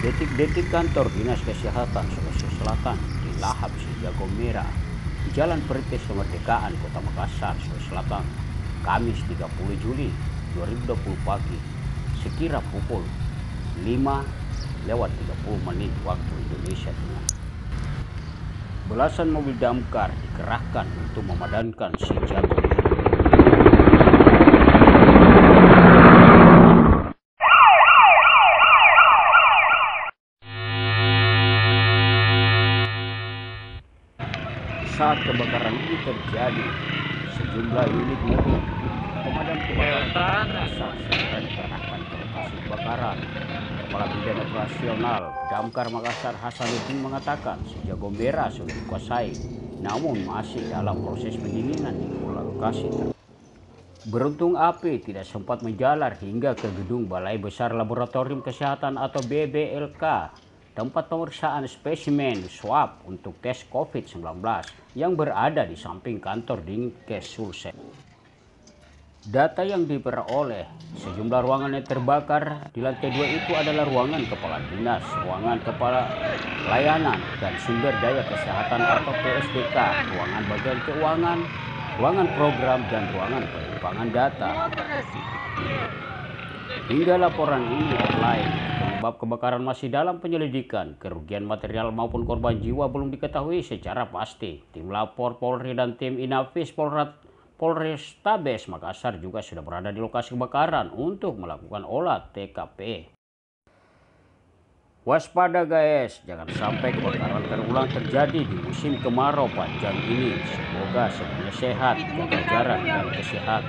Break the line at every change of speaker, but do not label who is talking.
Detik-detik kantor Dinas Kesehatan Sulawesi Selatan di Lahap Sejago Merah, di Jalan Perintis Kemerdekaan Kota Makassar, Sulawesi Selatan, Kamis 30 Juli 2020 pagi, sekira pukul 5 lewat 30 menit waktu Indonesia Tengah. Belasan mobil damkar dikerahkan untuk memadamkan si jago Saat kebakaran ini terjadi, sejumlah unit mobil pemadam kebakaran asal segera dikerahkan ke lokasi kebakaran. Kepala Bidang Operasional Damkar Makassar Hasanuddin mengatakan sejago merah sudah dikuasai, namun masih dalam proses pendinginan di pula lokasi. Beruntung api tidak sempat menjalar hingga ke gedung Balai Besar Laboratorium Kesehatan atau BBLK, tempat pemeriksaan spesimen swab untuk tes COVID-19 yang berada di samping kantor Dinkes Sulsel. Data yang diperoleh, sejumlah ruangan yang terbakar di lantai dua itu adalah ruangan kepala dinas, ruangan kepala layanan dan sumber daya kesehatan atau PSDK, ruangan bagian keuangan, ruangan program dan ruangan penyimpanan data. Hingga laporan ini online, penyebab kebakaran masih dalam penyelidikan. Kerugian material maupun korban jiwa belum diketahui secara pasti. Tim lapor Polri dan tim Inafis Polrat Polrestabes Makassar juga sudah berada di lokasi kebakaran untuk melakukan olah TKP. Waspada guys, jangan sampai kebakaran terulang terjadi di musim kemarau panjang ini. Semoga semuanya sehat, jaga jarak dan kesehatan.